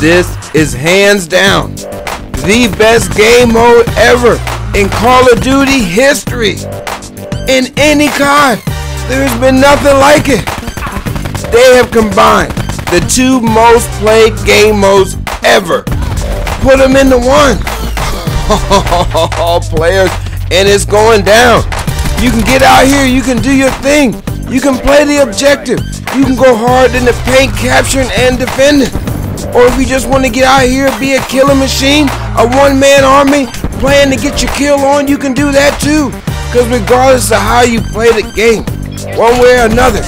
This is hands down the best game mode ever in Call of Duty history. In any kind, there's been nothing like it. They have combined the two most played game modes ever. Put them into one. Players, and it's going down. You can get out here, you can do your thing. You can play the objective. You can go hard in the paint, capturing and defending. Or if you just want to get out here, be a killing machine, a one-man army, playing to get your kill on, you can do that too. Because regardless of how you play the game, one way or another,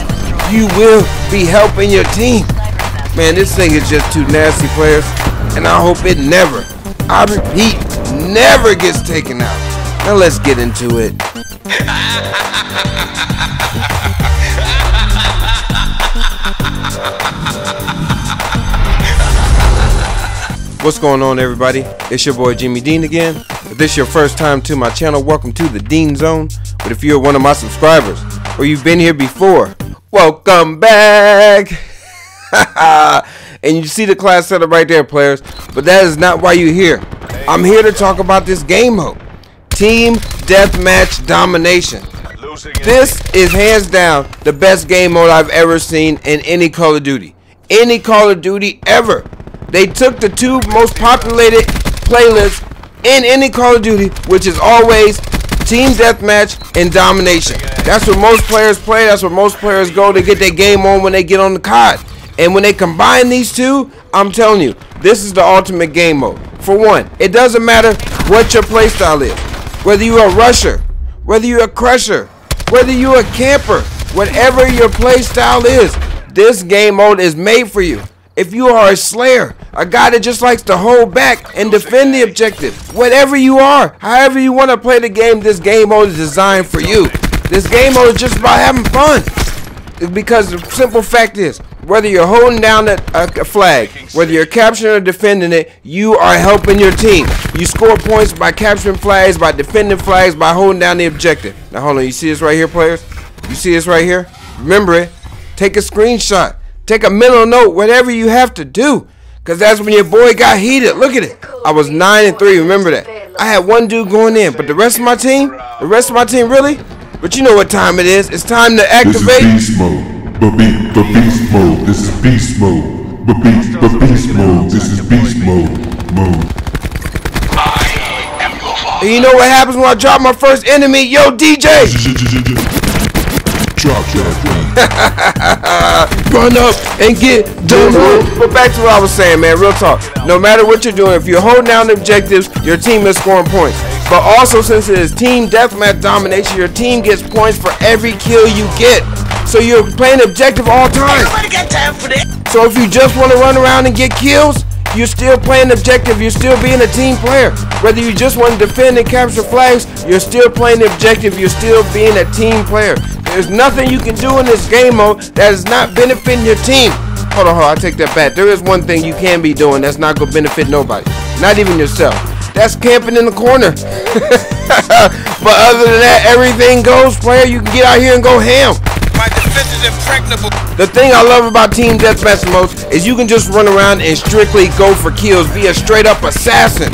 you will be helping your team. Man, this thing is just too nasty, players. And I hope it never, I repeat, never gets taken out. Now let's get into it. What's going on everybody? It's your boy Jimmy Dean again. If this is your first time to my channel, welcome to the Dean Zone. But if you're one of my subscribers or you've been here before, welcome back. and you see the class setup right there, players. But that is not why you're here. I'm here to talk about this game mode. Team Deathmatch Domination. This is hands down the best game mode I've ever seen in any Call of Duty. Any Call of Duty ever. They took the two most populated playlists in any Call of Duty, which is always Team Deathmatch and Domination. That's what most players play. That's where most players go to get their game on when they get on the COD. And when they combine these two, I'm telling you, this is the ultimate game mode. For one, it doesn't matter what your playstyle is. Whether you're a rusher, whether you're a crusher, whether you're a camper, whatever your playstyle is, this game mode is made for you. If you are a slayer, a guy that just likes to hold back and defend the objective, whatever you are, however you want to play the game, this game mode is designed for you. This game mode is just about having fun. Because the simple fact is, whether you're holding down a, a, flag, whether you're capturing or defending it, you are helping your team. You score points by capturing flags, by defending flags, by holding down the objective. Now hold on, you see this right here, players? You see this right here? Remember it. Take a screenshot. Take a mental note, whatever you have to do. Because that's when your boy got heated. Look at it. I was 9 and 3. Remember that. I had one dude going in. But the rest of my team, the rest of my team, really? But you know what time it is. It's time to activate. This is beast mode. But be, but beast mode. This is beast mode. But be, but beast mode. This is beast mode. Mode. And you know what happens when I drop my first enemy? Yo, DJ! Drop that Run up and get done with. But back to what I was saying, man. Real talk. No matter what you're doing, if you're holding down objectives, your team is scoring points. But also, since it is team deathmatch domination, your team gets points for every kill you get. So you're playing objective all time. So if you just want to run around and get kills, you're still playing objective. You're still being a team player. Whether you just want to defend and capture flags, you're still playing objective. You're still being a team player. There's nothing you can do in this game mode that is not benefiting your team. Hold on, hold on, I take that back. There is one thing you can be doing that's not gonna benefit nobody, not even yourself. That's camping in the corner. but other than that, everything goes, player. You can get out here and go ham. My defense is impregnable. The thing I love about Team Deathmatch most is you can just run around and strictly go for kills, be a straight up assassin.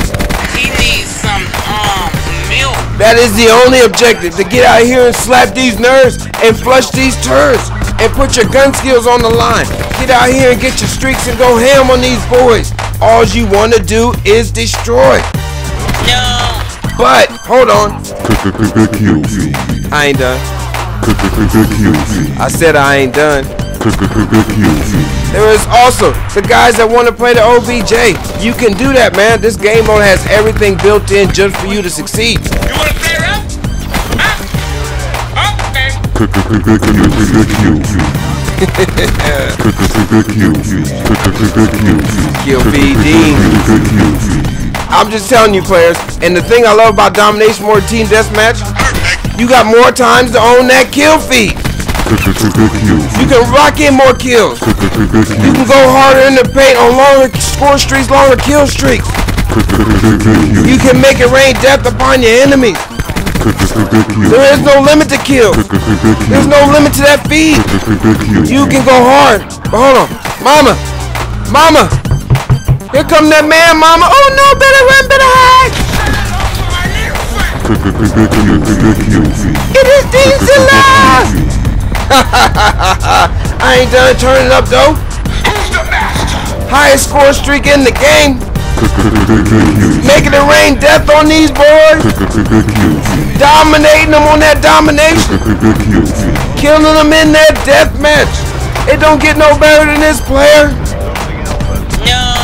That is the only objective, to get out here and slap these nerves and flush these turds and put your gun skills on the line. Get out here and get your streaks and go ham on these boys. All you want to do is destroy. No. But, hold on, I ain't done. I said I ain't done. There is also the guys that want to play the OBJ. You can do that, man. This game mode has everything built in just for you to succeed. You wanna play around? Huh? Okay. Kill feed. Kill feed. Kill feed Dean. Kill feed. I'm just telling you, players. And the thing I love about Domination More Team Deathmatch, you got more times to own that kill feed. You can rock in more kills. You can go harder in the paint on longer score streaks, longer kill streaks. You can make it rain death upon your enemies. There is no limit to kills. There's no limit to that feed. You can go hard. But hold on. Mama. Mama. Here come that man, mama. Oh no, better run, better hide. It is Diesel. I ain't done turning up though. Who's the master? Highest score streak in the game. Making it rain death on these boys. Dominating them on that domination. Killing them in that death match. It don't get no better than this player. No.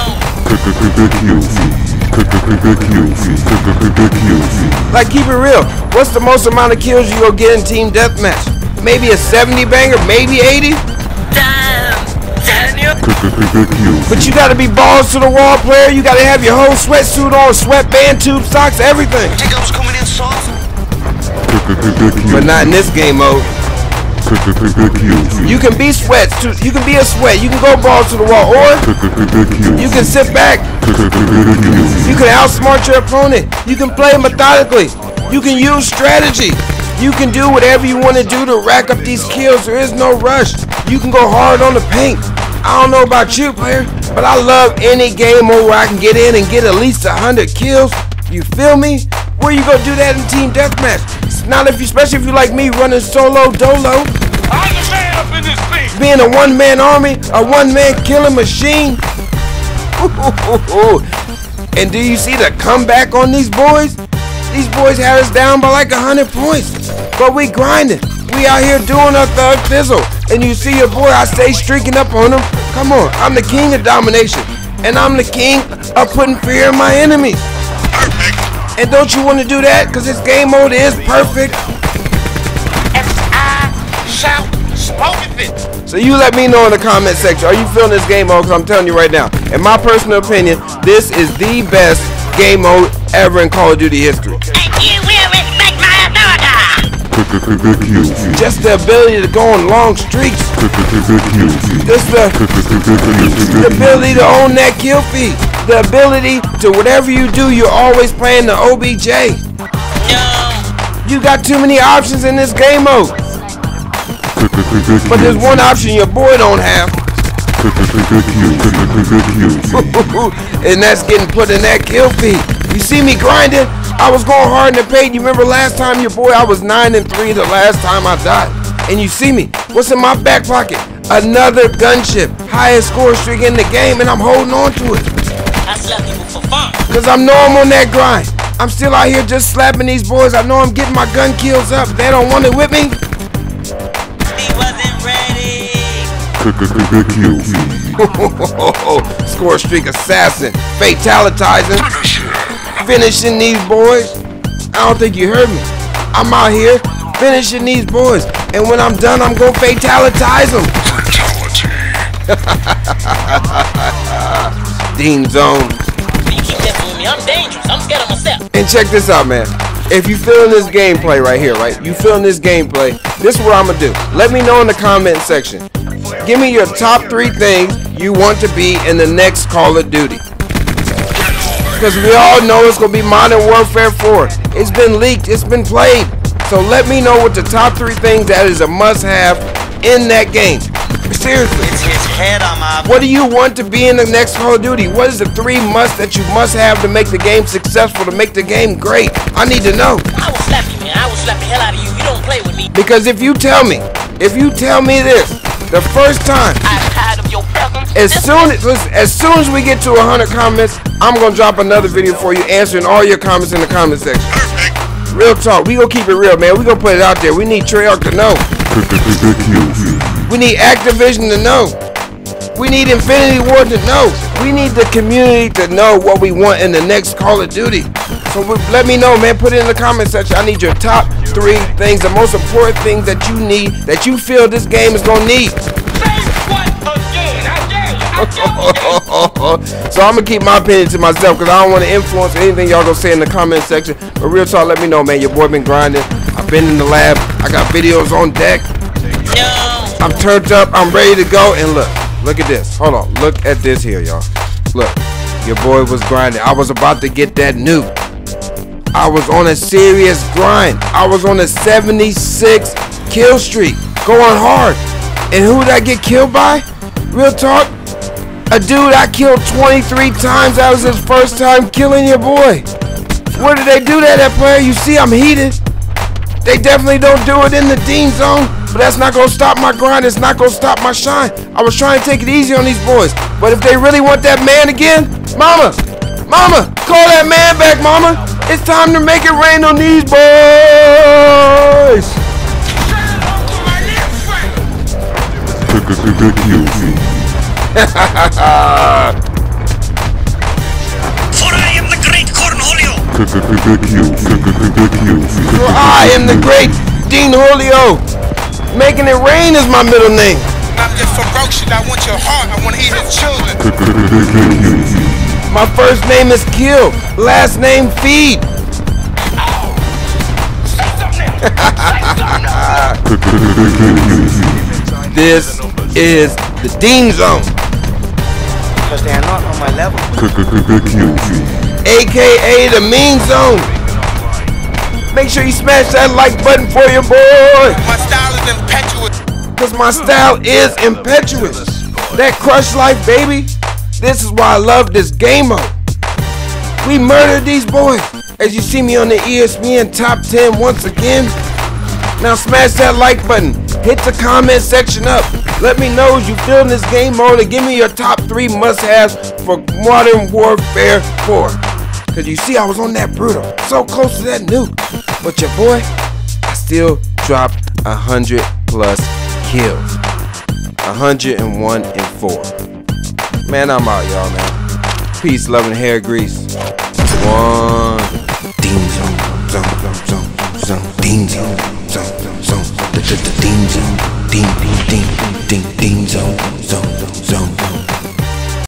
Like keep it real. What's the most amount of kills you gonna get in team deathmatch? Maybe a 70 banger, maybe 80. Damn. But you gotta be balls to the wall player. You gotta have your whole sweatsuit on, sweatband, tube socks, everything. Soft? But not in this game mode. You can be sweats, too. you can be a sweat, you can go balls to the wall, or you can sit back. You can outsmart your opponent. You can play methodically. You can use strategy. You can do whatever you want to do to rack up these kills. There is no rush. You can go hard on the paint. I don't know about you, player, but I love any game mode where I can get in and get at least 100 kills. You feel me? Where you gonna do that in team deathmatch? Not if you, especially if you like me running solo dolo, I'm the man up in this thing. being a one-man army, a one-man killing machine. And do you see the comeback on these boys? These boys had us down by like a hundred points, but we grinding. We out here doing our thug fizzle, and you see your boy. I stay streaking up on him. Come on, I'm the king of domination, and I'm the king of putting fear in my enemies. And don't you want to do that? Cause this game mode is perfect. I shout spoken it. So you let me know in the comment section. Are you feeling this game mode? Because I'm telling you right now, in my personal opinion, this is the best game mode ever in Call of Duty history. And you will respect my authority. Just the ability to go on long streaks. Just the, the ability to own that kill feed. The ability to whatever you do, you're always playing the OBJ. No. You got too many options in this game mode. But there's one option your boy don't have. and that's getting put in that kill feed. You see me grinding? I was going hard in the paint. You remember last time your boy I was 9 and 3 the last time I died. And you see me. What's in my back pocket? Another gunship. Highest score streak in the game and I'm holding on to it. I slap people for fun. Cause I know I'm on that grind. I'm still out here just slapping these boys. I know I'm getting my gun kills up. They don't want it with me. He wasn't ready. Score streak assassin. Fatalitizing. Finishing these boys. I don't think you heard me. I'm out here finishing these boys. And when I'm done, I'm gonna fatalitize them. Dean Zone. You keep me. I'm dangerous. I'm scared of myself. And check this out, man. If you feeling this gameplay right here, right? You feeling this gameplay? This is what I'm gonna do. Let me know in the comment section. Give me your top three things you want to be in the next Call of Duty. Because we all know it's gonna be Modern Warfare 4. It's been leaked. It's been played. So let me know what the top three things that is a must-have in that game. Seriously. It's his head on my. What do you want to be in the next Call of Duty? What is the three must that you must have to make the game successful, to make the game great? I need to know. I will slap you, man. I will slap the hell out of you. You don't play with me. Because if you tell me, if you tell me this, the first time, I'm as soon as listen, as soon as we get to 100 comments, I'm gonna drop another video for you answering all your comments in the comment section. Real talk, we gonna keep it real, man. We gonna put it out there. We need Treyarch to know. We need Activision to know. We need Infinity Ward to know. We need the community to know what we want in the next Call of Duty. So let me know, man. Put it in the comment section. I need your top three things, the most important things that you need, that you feel this game is gonna need. So I'm gonna keep my opinion to myself because I don't want to influence anything y'all gonna say in the comment section. But real talk, let me know, man. Your boy been grinding. I've been in the lab. I got videos on deck. No. I'm turned up. I'm ready to go. And look, look at this. Hold on. Look at this here, y'all. Look, your boy was grinding. I was about to get that nuke. I was on a serious grind. I was on a 76 kill streak, going hard. And who did I get killed by? Real talk, A dude I killed 23 times. That was his first time killing your boy. Where did they do that at, player? You see, I'm heated. They definitely don't do it in the Dean Zone, but that's not gonna stop my grind. It's not gonna stop my shine. I was trying to take it easy on these boys, but if they really want that man again, Mama, Mama, call that man back, Mama. It's time to make it rain on these boys. Kill feed. For I am the great Cornholio. Kill. I am the great Dean Julio. Making it rain is my middle name. I'm just ferocious. I want your heart. I want to eat his children. My first name is Kill, last name Feed. This is the Dean Zone, because they are not on my level. Kill aka the Mean Zone. Make sure you smash that like button for your boy. My style is impetuous. Cause my style is impetuous. That crush life, baby. This is why I love this game mode. We murdered these boys. As you see me on the ESPN Top 10 once again. Now smash that like button. Hit the comment section up. Let me know as you feeling this game mode and give me your top three must-haves for Modern Warfare 4. Cause you see I was on that brutal. So close to that nuke. But your boy, I still dropped a hundred plus kills. A hundred and one and four. Man, I'm out, y'all, man. Peace, love, and hair grease. One. Ding ding ding zone, ding, ding, ding, ding, ding zone, zone, zone, zone.